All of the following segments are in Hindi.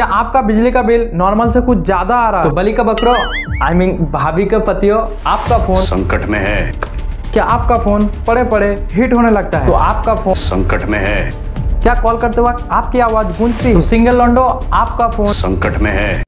क्या आपका बिजली का बिल नॉर्मल से कुछ ज़्यादा आ रहा है? तो बली का बकरो आई मीन भाभी का पतियो आपका फ़ोन संकट में है। क्या आपका फ़ोन पड़े पड़े हिट होने लगता है? तो आपका फ़ोन संकट में है। क्या कॉल करते वक्त आपकी आवाज़ गूंजती तो सिंगल लॉन्डो आपका फ़ोन संकट में है।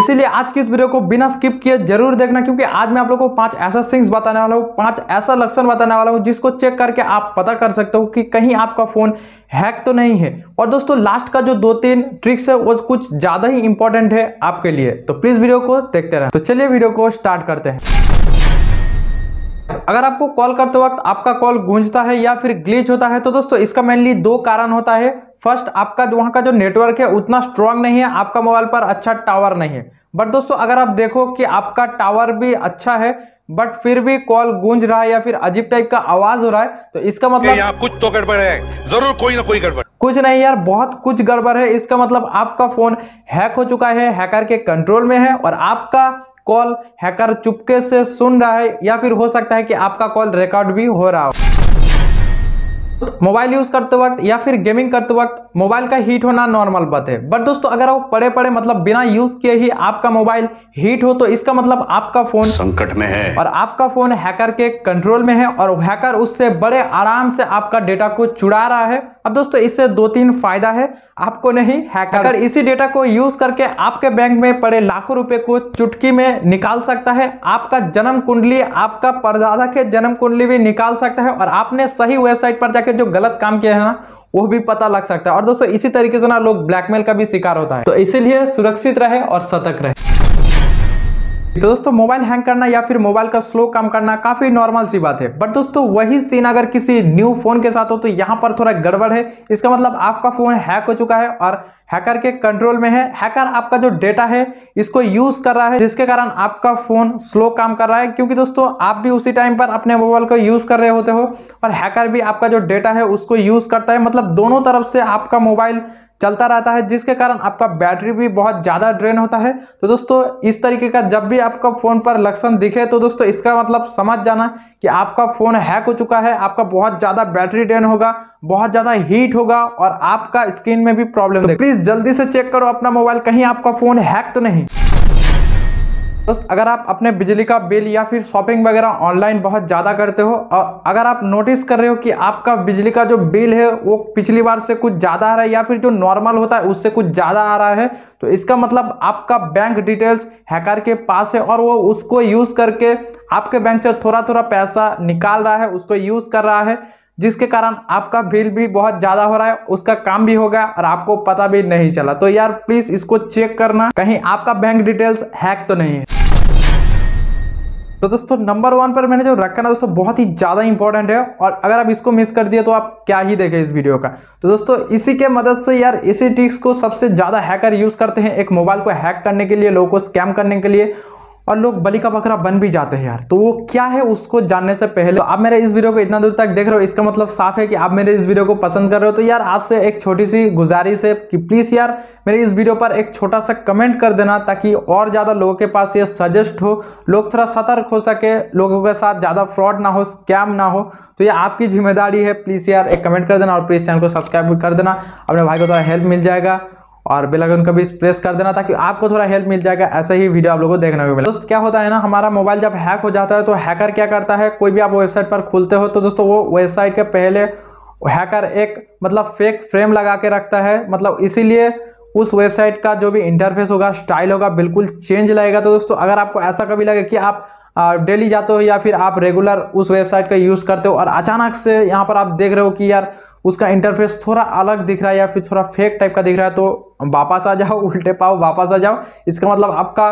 इसीलिए आज की इस वीडियो को बिना स्किप किए ज़रूर देखना, क्योंकि आज मैं आप लोगों को पाँच ऐसा थिंग्स बताने वाला हूँ, पाँच ऐसा लक्षण बताने वाला हूँ, जिसको चेक करके आप पता कर सकते हो कि कहीं आपका फ़ोन हैक तो नहीं है। और दोस्तों लास्ट का जो दो तीन ट्रिक्स है, वो कुछ ज़्यादा ही इंपॉर्टेंट है आपके लिए। तो प्लीज़ वीडियो को देखते रहें। तो चलिए वीडियो को स्टार्ट करते हैं। अगर आपको कॉल करते वक्त आपका कॉल गूंजता है या फिर ग्लिच होता है तो दोस्तों, इसका मेनली दो कारण होता है। फ़र्स्ट आपका वहाँ का जो नेटवर्क है, उतना स्ट्रांग नहीं है, आपका मोबाइल पर अच्छा टावर नहीं है। बट दोस्तों अगर आप देखो कि आपका टावर भी अच्छा है बट फिर भी कॉल गूंज रहा है या फिर अजीब टाइप का आवाज़ हो रहा है तो इसका मतलब यहाँ कुछ तो गड़बड़ है। ज़रूर कोई ना कोई गड़बड़। कुछ नहीं यार बहुत कुछ गड़बड़ है। इसका मतलब आपका फ़ोन हैक हो चुका है हैकर के कंट्रोल में है और आपका कॉल हैकर चुपके से सुन रहा है या फिर हो सकता है कि आपका कॉल रिकॉर्ड भी हो रहा हो। मोबाइल यूज़ करते वक्त या फिर गेमिंग करते वक्त मोबाइल का हीट होना नॉर्मल बात है। बट दोस्तों अगर वो पड़े पड़े मतलब बिना यूज़ किए ही आपका मोबाइल हीट हो तो इसका मतलब आपका फ़ोन संकट में है। और आपका फ़ोन हैकर के कंट्रोल में है और हैकर उससे बड़े आराम से आपका डेटा को चुरा रहा है। अब दोस्तों इससे दो तीन फ़ायदा है। आपको नहीं हैकर इसी डेटा को यूज़ करके आपके बैंक में पड़े लाखों रुपए को चुटकी में निकाल सकता है। आपका जन्म कुंडली आपका परदादा के जन्म कुंडली भी निकाल सकता है और आपने सही वेबसाइट पर जाके जो गलत काम किया है ना, वो भी पता लग सकता है। और दोस्तों, इसी तरीके से ना लोग ब्लैकमेल का भी शिकार होता है। तो इसीलिए सुरक्षित रहे और सतर्क रहे। दोस्तों मोबाइल हैंग करना या फिर मोबाइल का स्लो काम करना काफ़ी नॉर्मल सी बात है। बट दोस्तों, वही सीन अगर किसी न्यू फ़ोन के साथ हो तो यहाँ पर थोड़ा गड़बड़ है। इसका मतलब आपका फ़ोन हैक हो चुका है और हैकर के कंट्रोल में है। हैकर आपका जो डेटा है, इसको यूज़ कर रहा है, जिसके कारण आपका फ़ोन स्लो काम कर रहा है। क्योंकि दोस्तों, आप भी उसी टाइम पर अपने मोबाइल को यूज़ कर रहे होते हो और हैकर भी आपका जो डेटा है, उसको यूज़ करता है। मतलब दोनों तरफ़ से आपका मोबाइल चलता रहता है जिसके कारण आपका बैटरी भी बहुत ज़्यादा ड्रेन होता है। तो दोस्तों इस तरीके का जब भी आपका फ़ोन पर लक्षण दिखे तो दोस्तों इसका मतलब समझ जाना कि आपका फ़ोन हैक हो चुका है आपका बहुत ज़्यादा बैटरी ड्रेन होगा बहुत ज़्यादा हीट होगा और आपका स्क्रीन में भी प्रॉब्लम तो प्लीज़ जल्दी से चेक करो अपना मोबाइल कहीं आपका फ़ोन हैक तो नहीं। दोस्त अगर आप अपने बिजली का बिल या फिर शॉपिंग वगैरह ऑनलाइन बहुत ज़्यादा करते हो और अगर आप नोटिस कर रहे हो कि आपका बिजली का जो बिल है, वो पिछली बार से कुछ ज़्यादा आ रहा है या फिर जो नॉर्मल होता है, उससे कुछ ज़्यादा आ रहा है तो इसका मतलब आपका बैंक डिटेल्स हैकर के पास है और वो उसको यूज़ करके आपके बैंक से थोड़ा थोड़ा पैसा निकाल रहा है, उसको यूज़ कर रहा है, जिसके कारण आपका बिल भी बहुत ज़्यादा हो रहा है, उसका काम भी हो गया और आपको पता भी नहीं चला। तो यार, प्लीज़ इसको चेक करना, कहीं आपका बैंक डिटेल्स हैक तो नहीं है। तो दोस्तों नंबर वन पर मैंने जो रखा ना दोस्तों, बहुत ही ज़्यादा इंपॉर्टेंट है और अगर आप इसको मिस कर दिए तो आप क्या ही देखें इस वीडियो का। तो दोस्तों, इसी के मदद से यार, इसी ट्रिक्स को सबसे ज़्यादा हैकर यूज़ करते हैं एक मोबाइल को हैक करने के लिए लोगों को स्कैम करने के लिए। और लोग बलि का बकरा बन भी जाते हैं यार। तो वो क्या है उसको जानने से पहले? तो आप मेरे इस वीडियो को इतना दूर तक देख रहे हो, इसका मतलब साफ़ है कि आप मेरे इस वीडियो को पसंद कर रहे हो। तो यार आपसे एक छोटी सी गुजारिश है कि प्लीज़ यार मेरे इस वीडियो पर एक छोटा सा कमेंट कर देना ताकि और ज़्यादा लोगों के पास ये सजेस्ट हो। लोग थोड़ा सतर्क हो सके, लोगों के साथ ज़्यादा फ्रॉड ना हो स्कैम ना हो। तो ये आपकी ज़िम्मेदारी है। प्लीज़ यार एक कमेंट कर देना और प्लीज़ चैनल को सब्सक्राइब कर देना। अपने भाई को थोड़ा हेल्प मिल जाएगा। और बेल आइकन का भी प्रेस कर देना ताकि आपको थोड़ा हेल्प मिल जाएगा। ऐसे ही वीडियो आप लोगों को देखने को मिले दोस्त, क्या होता है ना, हमारा मोबाइल जब हैक हो जाता है तो हैकर क्या करता है? कोई भी आप वेबसाइट पर खुलते हो तो दोस्तों वो वेबसाइट के पहले हैकर एक मतलब फेक फ्रेम लगा के रखता है। मतलब इसीलिए उस वेबसाइट का जो भी इंटरफेस होगा स्टाइल होगा, बिल्कुल चेंज लगेगा। तो दोस्तों, अगर आपको ऐसा कभी लगे कि आप डेली जाते हो या फिर आप रेगुलर उस वेबसाइट का यूज़ करते हो और अचानक से यहाँ पर आप देख रहे हो कि यार उसका इंटरफेस थोड़ा अलग दिख रहा है या फिर थोड़ा फेक टाइप का दिख रहा है तो वापस आ जाओ, उल्टे पाओ वापस आ जाओ। इसका मतलब आपका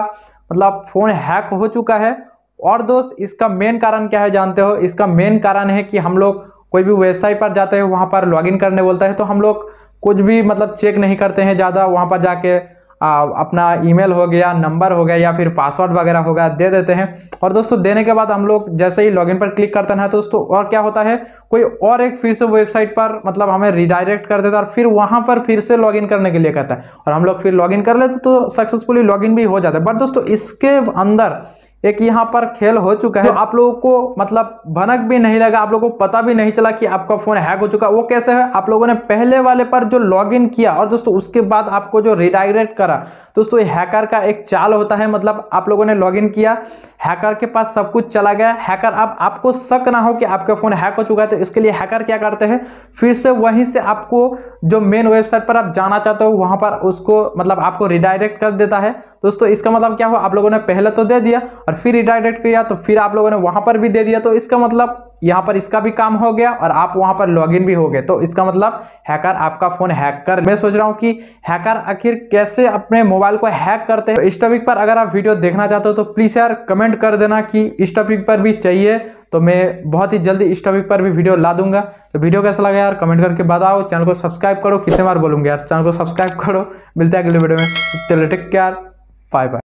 मतलब फ़ोन हैक हो चुका है। और दोस्त, इसका मेन कारण क्या है जानते हो? इसका मेन कारण है कि हम लोग कोई भी वेबसाइट पर जाते हैं, वहाँ पर लॉगिन करने बोलता है तो हम लोग कुछ भी मतलब चेक नहीं करते हैं ज़्यादा। वहाँ पर जाके अपना ईमेल हो गया, नंबर हो गया या फिर पासवर्ड वगैरह हो गया, दे देते हैं। और दोस्तों, देने के बाद हम लोग जैसे ही लॉगिन पर क्लिक करते हैं तो दोस्तों, और क्या होता है? कोई और एक फिर से वेबसाइट पर मतलब हमें रिडायरेक्ट कर देता है और फिर वहाँ पर फिर से लॉगिन करने के लिए कहता है। और हम लोग फिर लॉगिन कर लेते तो सक्सेसफुली लॉगिन भी हो जाता है। बट दोस्तों, इसके अंदर एक यहाँ पर खेल हो चुका है। तो आप लोगों को मतलब भनक भी नहीं लगा आप लोगों को पता भी नहीं चला कि आपका फ़ोन हैक हो चुका वो कैसे है? आप लोगों ने पहले वाले पर जो लॉगिन किया और दोस्तों उसके बाद आपको जो रिडायरेक्ट करा। दोस्तों हैकर का एक चाल होता है मतलब आप लोगों ने लॉगिन किया हैकर के पास सब कुछ चला गया। हैकर अब आपको शक ना हो कि आपका फ़ोन हैक हो चुका है तो इसके लिए हैकर क्या करते हैं? फिर से वहीं से आपको जो मेन वेबसाइट पर आप जाना चाहते हो वहाँ पर उसको मतलब आपको रिडायरेक्ट कर देता है। दोस्तों, इसका मतलब क्या हुआ? आप लोगों ने पहले तो दे दिया और फिर रिडायरेक्ट किया तो फिर आप लोगों ने वहाँ पर भी दे दिया। तो इसका मतलब यहाँ पर इसका भी काम हो गया और आप वहाँ पर लॉगिन भी हो गए। तो इसका मतलब हैकर आपका फ़ोन हैक कर मैं सोच रहा हूँ कि हैकर आखिर कैसे अपने मोबाइल को हैक करते हैं? तो इस टॉपिक पर अगर आप वीडियो देखना चाहते हो तो प्लीज़ यार कमेंट कर देना कि इस टॉपिक पर भी चाहिए। तो मैं बहुत ही जल्दी इस टॉपिक पर भी वीडियो ला दूँगा। तो वीडियो कैसा लगा यार? कमेंट करके बताओ। चैनल को सब्सक्राइब करो। कितने बार बोलूँगा यार? चैनल को सब्सक्राइब करो। मिलते हैं अगले वीडियो में। चलो टेक केयर Bye bye.